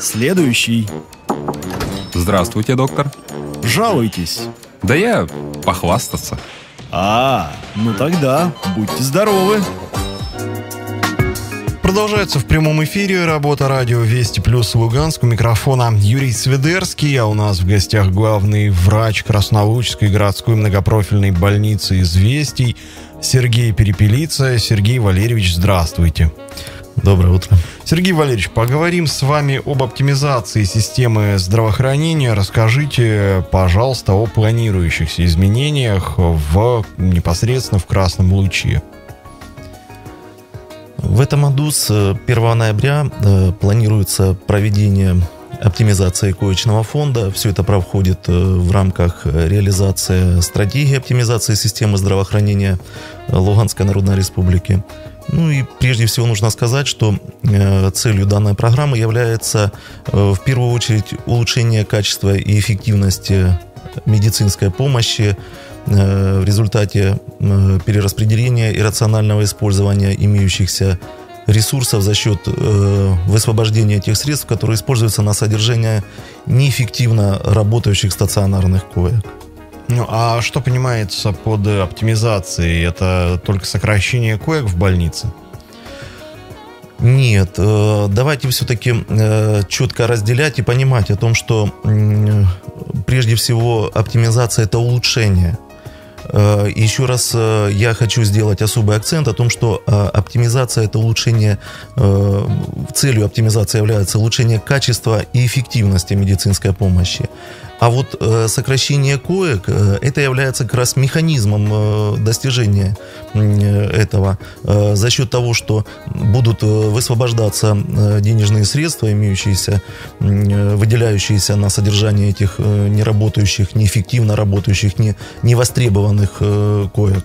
Следующий. Здравствуйте, доктор. Жалуйтесь. Да я похвастаться. А, ну тогда будьте здоровы. Продолжается в прямом эфире работа радио Вести Плюс Луганск. У микрофона Юрий Сведерский, а у нас в гостях главный врач Краснолучской городской многопрофильной больницы «Известий» Сергей Перепелица. Сергей Валерьевич, здравствуйте. Доброе утро. Сергей Валерьевич, поговорим с вами об оптимизации системы здравоохранения. Расскажите, пожалуйста, о планирующихся изменениях в непосредственно в Красном Луче. В этом году с 1 ноября э, планируется проведение оптимизации коечного фонда. Все это проходит э, в рамках реализации стратегии оптимизации системы здравоохранения Луганской Народной Республики. Ну и прежде всего нужно сказать, что э, целью данной программы является в первую очередь улучшение качества и эффективности медицинской помощи Э, в результате э, перераспределения и рационального использования имеющихся ресурсов за счет э, высвобождения тех средств, которые используются на содержание неэффективно работающих стационарных коек. Ну, а что понимается под оптимизацией? Это только сокращение коек в больнице? Нет, давайте все-таки четко разделять и понимать о том, что прежде всего оптимизация это улучшение – Э, еще раз э, я хочу сделать особый акцент о том, что э, оптимизация это улучшение, целью оптимизации является улучшение качества и эффективности медицинской помощи. А вот э, сокращение коек, э, это является как раз механизмом э, достижения этого за счет того, что будут высвобождаться денежные средства, имеющиеся, выделяющиеся на содержание этих неработающих, неэффективно работающих, не, невостребованных коек.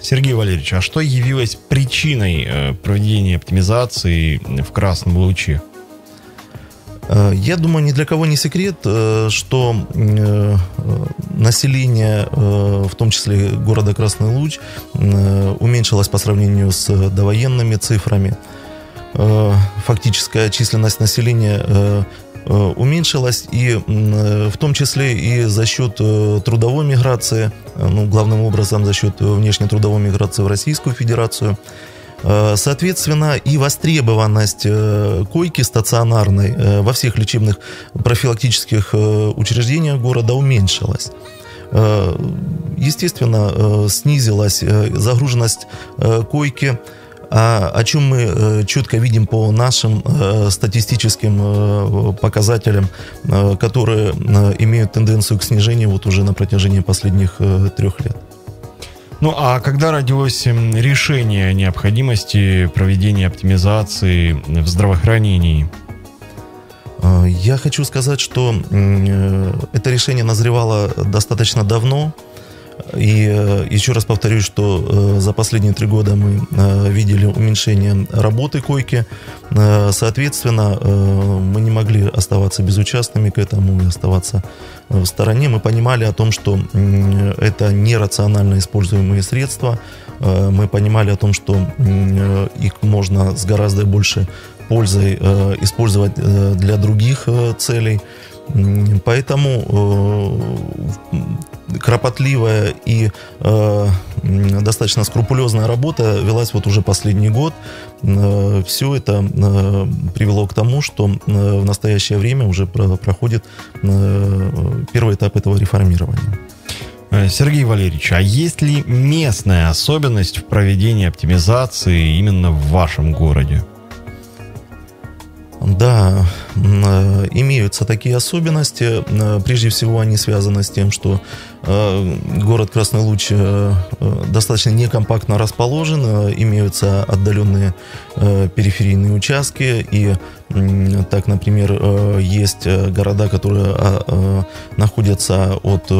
Сергей Валерьевич, а что явилось причиной проведения оптимизации в красном луче? Э, я думаю, ни для кого не секрет, э, что э, население, в том числе города Красный Луч, уменьшилось по сравнению с довоенными цифрами. Фактическая численность населения уменьшилась, и в том числе и за счет трудовой миграции, ну, главным образом за счет внешнетрудовой миграции в Российскую Федерацию – соответственно, и востребованность э, койки стационарной э, во всех лечебных профилактических учреждениях города уменьшилась. Естественно, снизилась загруженность койки, о чем мы четко видим по нашим статистическим показателям, которые имеют тенденцию к снижению вот уже на протяжении последних трех лет. Ну а когда родилось решение о необходимости проведения оптимизации в здравоохранении? А, я хочу сказать, что э, это решение назревало достаточно давно. И э, еще раз повторюсь, что э, за последние три года мы э, видели уменьшение работы койки. Соответственно, мы не могли оставаться безучастными к этому и оставаться в стороне. Мы понимали о том, что это нерационально используемые средства. Мы понимали о том, что их можно с гораздо больше пользой использовать для других целей. Поэтому кропотливая и э, достаточно скрупулезная работа велась вот уже последний год. Э, все это э, привело к тому, что э, в настоящее время уже про, проходит э, первый этап этого реформирования. Э, Сергей Валерьевич, а есть ли местная особенность в проведении оптимизации именно в вашем городе? Да, э, имеются такие особенности. Э, прежде всего, они связаны с тем, что э, город Красный Луч достаточно некомпактно расположен, имеются отдаленные периферийные участки, и так, например, есть города, которые находятся от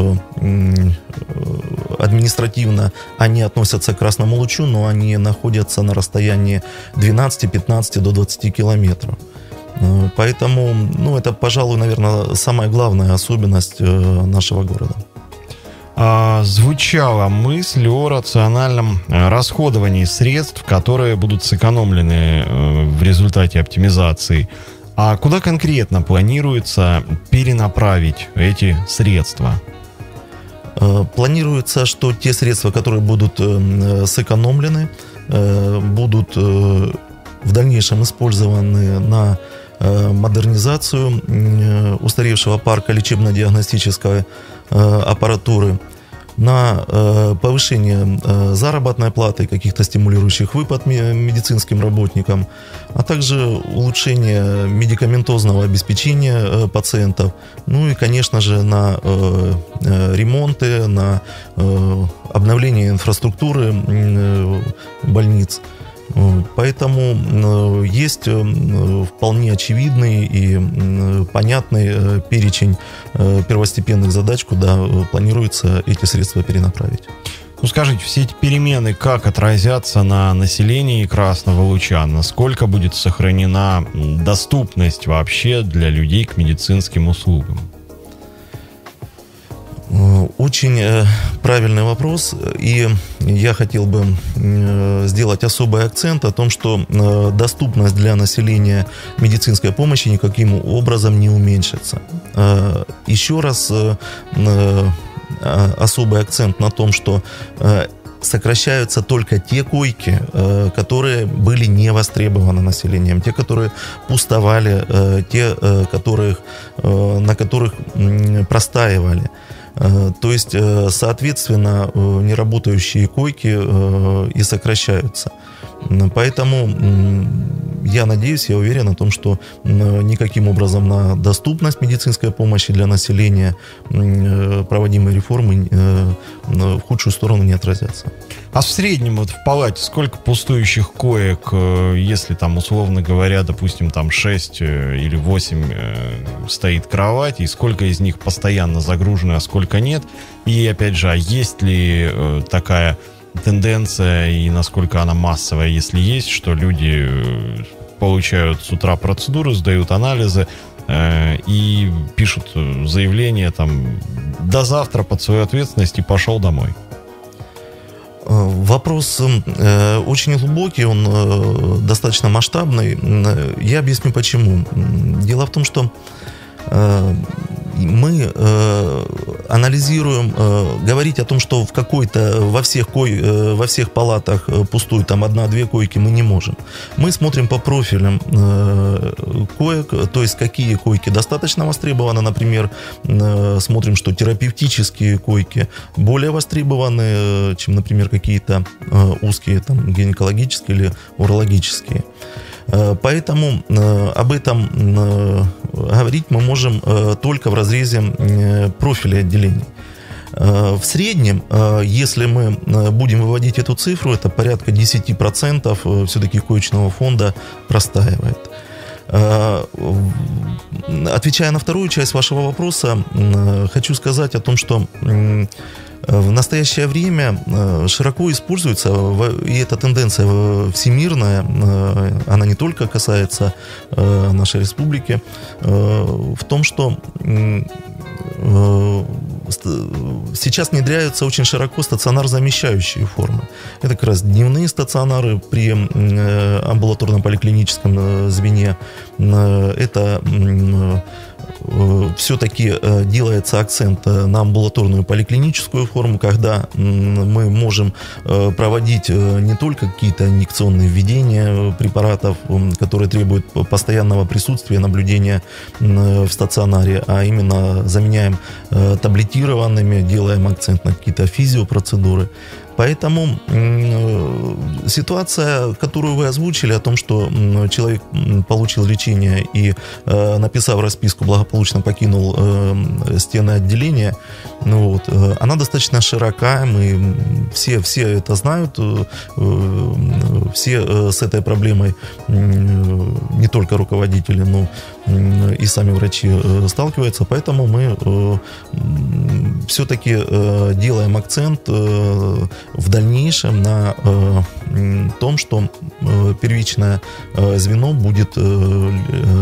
административно, они относятся к Красному Лучу, но они находятся на расстоянии 12-15 до 20 километров. Э, поэтому, ну, это, пожалуй, наверное, самая главная особенность э, нашего города. А, звучала мысль о рациональном э, расходовании средств, которые будут сэкономлены в результате оптимизации. А куда конкретно планируется перенаправить эти средства? Планируется, что те средства, которые будут сэкономлены, будут в дальнейшем использованы на модернизацию устаревшего парка лечебно-диагностической аппаратуры – на э, повышение э, заработной платы, каких-то стимулирующих выплат медицинским работникам, а также улучшение медикаментозного обеспечения э, пациентов, ну и, конечно же, на ремонты, на обновление инфраструктуры больниц. Поэтому есть вполне очевидный и понятный перечень первостепенных задач, куда планируется эти средства перенаправить. Ну скажите, все эти перемены как отразятся на населении Красного Луча? Насколько будет сохранена доступность вообще для людей к медицинским услугам? Очень э, правильный вопрос, и я хотел бы э, сделать особый акцент о том, что э, доступность для населения медицинской помощи никаким образом не уменьшится. Еще раз особый акцент на том, что сокращаются только те койки, которые были не востребованы населением, те, которые пустовали, те, которых, на которых простаивали. Э, то есть, э, соответственно, э, неработающие койки и сокращаются. Поэтому я надеюсь, я уверен о том, что никаким образом на доступность медицинской помощи для населения проводимые реформы в худшую сторону не отразятся. А в среднем вот в палате сколько пустующих коек, если там, условно говоря, допустим, там 6 или 8 стоит кровать, и сколько из них постоянно загружены, а сколько нет? И опять же, а есть ли такая тенденция и насколько она массовая, если есть, что люди э, получают с утра процедуры, сдают анализы э, и пишут заявление там до завтра под свою ответственность и пошел домой. Э, вопрос э, очень глубокий, он э, достаточно масштабный. Я объясню почему. Дело в том, что э, мы э, анализируем, э, говорить о том, что в какой-то, во всех, кой, э, во всех палатах э, пустует там одна-две койки, мы не можем. Мы смотрим по профилям э, коек, то есть какие койки достаточно востребованы, например, э, смотрим, что терапевтические койки более востребованы, э, чем, например, какие-то э, узкие там гинекологические или урологические. Э, поэтому э, об этом э, говорить мы можем только в разрезе профиля отделений. В среднем, если мы будем выводить эту цифру, это порядка 10% все-таки коечного фонда простаивает. Отвечая на вторую часть вашего вопроса, хочу сказать о том, что в настоящее время э, широко используется, и эта тенденция всемирная, э, она не только касается э, нашей республики, в том, что сейчас внедряются очень широко стационар-замещающие формы. Это как раз дневные стационары при амбулаторном поликлиническом звене. Это Э, все-таки э, делается акцент э, на амбулаторную поликлиническую форму, когда мы можем проводить не только какие-то инъекционные введения препаратов, которые требуют постоянного присутствия, наблюдения в стационаре, а именно заменяем таблетированными, делаем акцент на какие-то физиопроцедуры. Поэтому э, ситуация, которую вы озвучили, о том, что человек получил лечение и, э, написав расписку, благополучно покинул э, стены отделения, ну вот, она достаточно широка, мы все, все это знают, все с этой проблемой, не только руководители, но и сами врачи сталкиваются, поэтому мы все-таки делаем акцент в дальнейшем на э, том, что э, первичное э, звено будет э,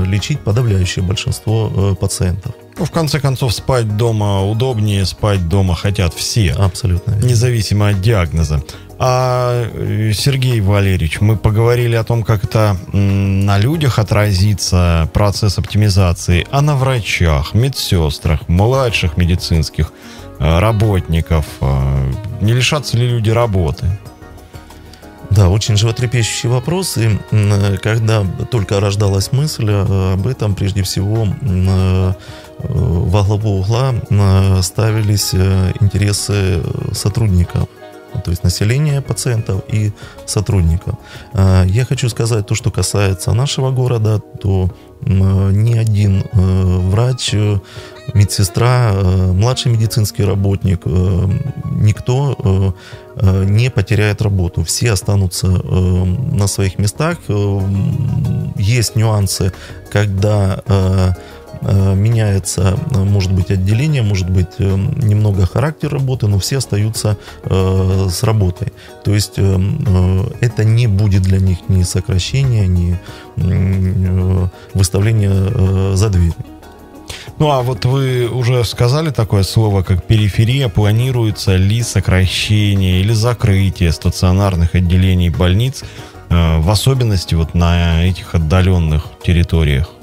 лечить подавляющее большинство э, пациентов. Ну, в конце концов, спать дома удобнее, спать дома хотят все. Абсолютно. Верно. Независимо от диагноза. А, э, Сергей Валерьевич, мы поговорили о том, как это на людях отразится процесс оптимизации, а на врачах, медсестрах, младших медицинских э, работников. Э, не лишатся ли люди работы? Да, очень животрепещущий вопрос. И когда только рождалась мысль об этом, прежде всего, во главу угла ставились интересы сотрудников то есть населения пациентов и сотрудников. А, я хочу сказать, то, что касается нашего города, то ни один э, врач, э, медсестра, э, младший медицинский работник, никто не потеряет работу. Все останутся на своих местах. Есть нюансы, когда Э, меняется, э, может быть, отделение, может быть, э, немного характер работы, но все остаются с работой. То есть это не будет для них ни сокращения, ни выставления за дверь. Ну а вот вы уже сказали такое слово, как периферия. Планируется ли сокращение или закрытие стационарных отделений больниц, в особенности вот на этих отдаленных территориях?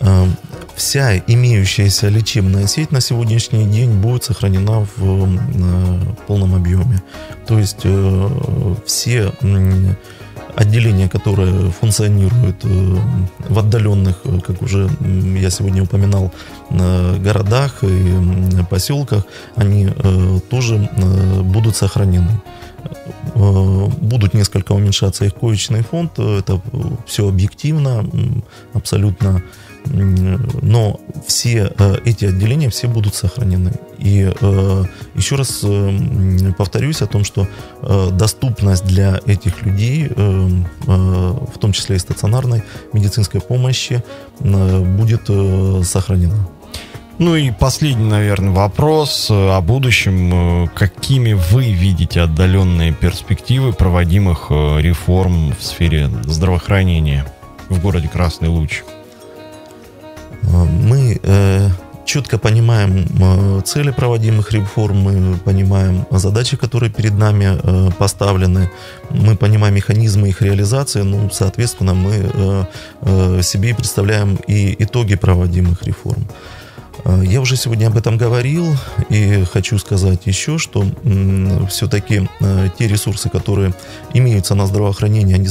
Эм, вся имеющаяся лечебная сеть на сегодняшний день будет сохранена в э, полном объеме. То есть э, все отделения, которые функционируют э, в отдаленных, как уже я сегодня упоминал, городах и поселках, они тоже будут сохранены будут несколько уменьшаться их коечный фонд, это все объективно, абсолютно но все э, эти отделения все будут сохранены. И э, еще раз э, повторюсь о том, что доступность для этих людей, в том числе и стационарной медицинской помощи, будет сохранена. Ну и последний, наверное, вопрос о будущем. Какими вы видите отдаленные перспективы проводимых реформ в сфере здравоохранения в городе Красный Луч? Мы э, четко понимаем э, цели проводимых реформ, мы понимаем задачи, которые перед нами э, поставлены, мы понимаем механизмы их реализации, ну, соответственно, мы себе представляем и итоги проводимых реформ. А, я уже сегодня об этом говорил и хочу сказать еще, что все-таки а, те ресурсы, которые имеются на здравоохранение, они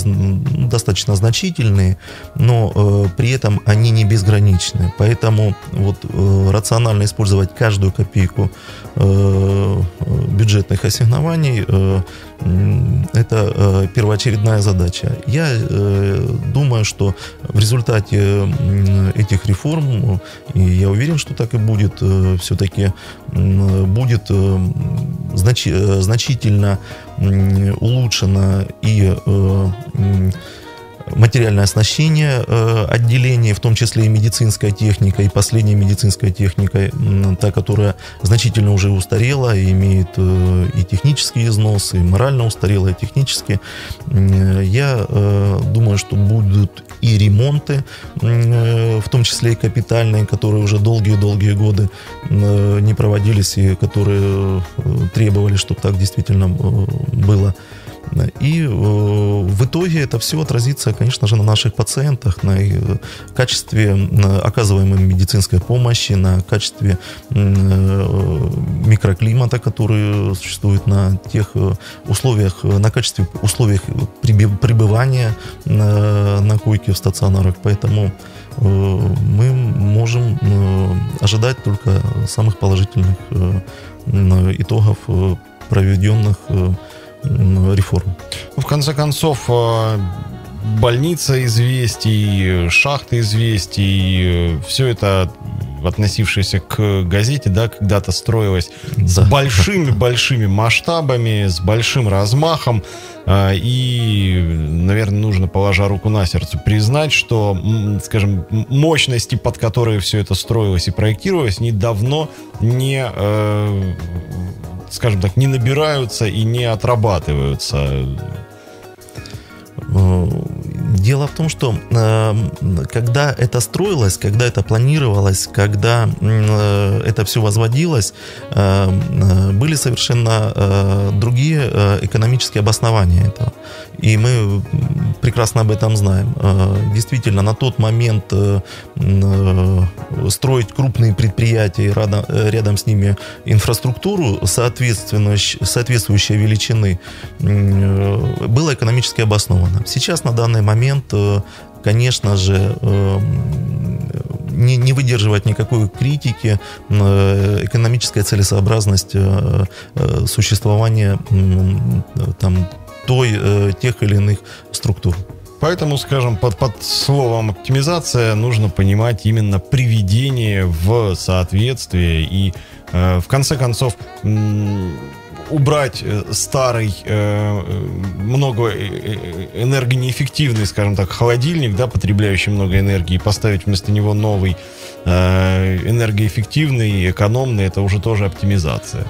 достаточно значительные, но а, при этом они не безграничны. Поэтому вот рационально использовать каждую копейку бюджетных ассигнований это первоочередная задача. Я думаю, что в результате этих реформ, и я уверен, что так и будет, э, все-таки будет э, значи, э, значительно улучшена и материальное оснащение э, отделений, в том числе и медицинская техника, и последняя медицинская техника, та, которая значительно уже устарела, и имеет э, и технический износ, и морально устарела, и технически. Я э, думаю, что будут и ремонты, в том числе и капитальные, которые уже долгие-долгие годы не проводились, и которые требовали, чтобы так действительно было. И э, в итоге это все отразится, конечно же, на наших пациентах, на качестве оказываемой медицинской помощи, на качестве э, микроклимата, который существует на тех э, условиях, на качестве условиях пребывания на койке в стационарах. Поэтому мы можем ожидать только самых положительных итогов проведенных реформ. В конце концов, э, больница известий, шахты известий, все это относившееся к газете, да, когда-то строилось да. с большими-большими масштабами, с большим размахом. Э, и, наверное, нужно, положа руку на сердце, признать, что, скажем, мощности, под которые все это строилось и проектировалось, недавно не э, скажем так, не набираются и не отрабатываются? Дело в том, что когда это строилось, когда это планировалось, когда это все возводилось, были совершенно другие экономические обоснования этого. И мы прекрасно об этом знаем. Действительно, на тот момент строить крупные предприятия и рядом с ними инфраструктуру соответствующей величины было экономически обосновано. Сейчас на данный момент, э, конечно же, э, не, не выдерживать никакой критики э, экономическая целесообразность существования там, той, тех или иных структур. Поэтому, скажем, под, под словом оптимизация нужно понимать именно приведение в соответствие и, э, в конце концов, убрать э, старый, э, много энергонеэффективный, скажем так, холодильник, да, потребляющий много энергии, поставить вместо него новый энергоэффективный, экономный, это уже тоже оптимизация.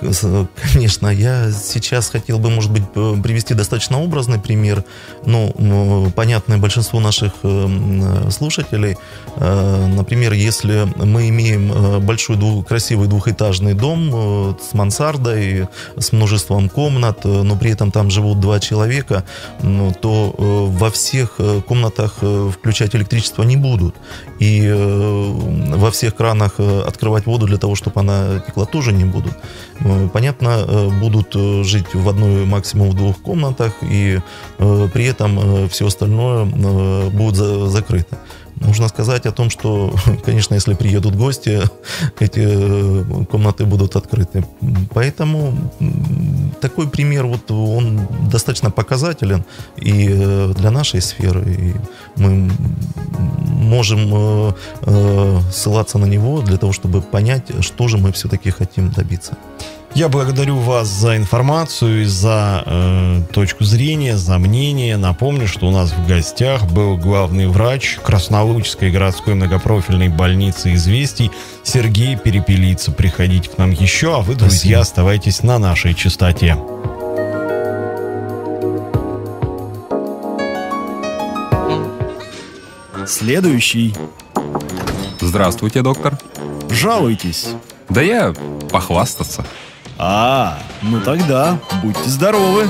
Конечно, я сейчас хотел бы, может быть, привести достаточно образный пример, ну, понятное большинству наших э, слушателей. Э, например, если мы имеем э, большой двух, красивый двухэтажный дом с мансардой, с множеством комнат, но при этом там живут два человека, то во всех комнатах включать электричество не будут. И во всех кранах открывать воду для того, чтобы она текла, тоже не будут. Понятно, Э, будут э, жить в одной, максимум в двух комнатах, и э, при этом все остальное будет закрыто. Нужно сказать о том, что, конечно, если приедут гости, эти комнаты будут открыты. Поэтому такой пример, вот он достаточно показателен и для нашей сферы. И мы можем ссылаться на него для того, чтобы понять, что же мы все-таки хотим добиться. Я благодарю вас за информацию и за э, точку зрения, за мнение. Напомню, что у нас в гостях был главный врач Краснолучской городской многопрофильной больницы «Известий» Сергей Перепелица. Приходите к нам еще, а вы, друзья, Спасибо. оставайтесь на нашей частоте. Следующий. Здравствуйте, доктор. Жалуйтесь. Да я похвастаться. А, ну тогда будьте здоровы.